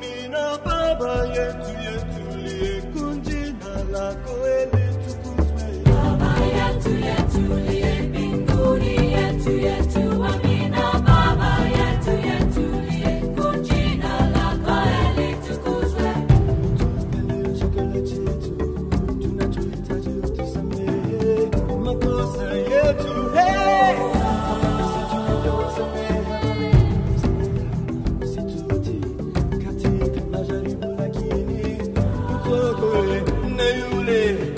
mimi baba yetu yetu liye la lako 诶呦嘞